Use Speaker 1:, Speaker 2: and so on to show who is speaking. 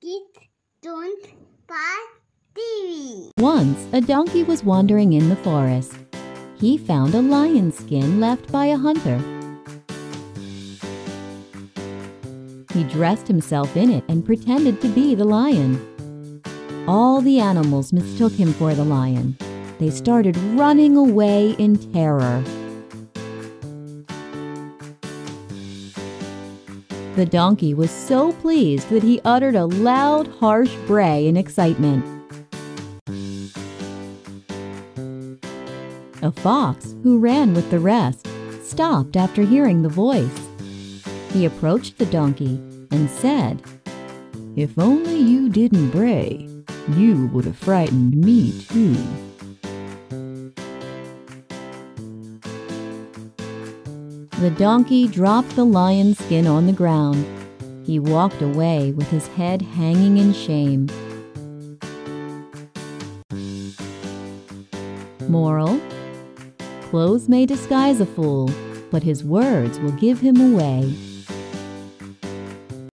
Speaker 1: Kids don't TV.
Speaker 2: Once, a donkey was wandering in the forest. He found a lion skin left by a hunter. He dressed himself in it and pretended to be the lion. All the animals mistook him for the lion. They started running away in terror. The donkey was so pleased that he uttered a loud, harsh bray in excitement. A fox, who ran with the rest, stopped after hearing the voice. He approached the donkey and said, If only you didn't bray, you would have frightened me too. The donkey dropped the lion skin on the ground. He walked away with his head hanging in shame. Moral Clothes may disguise a fool, but his words will give him away.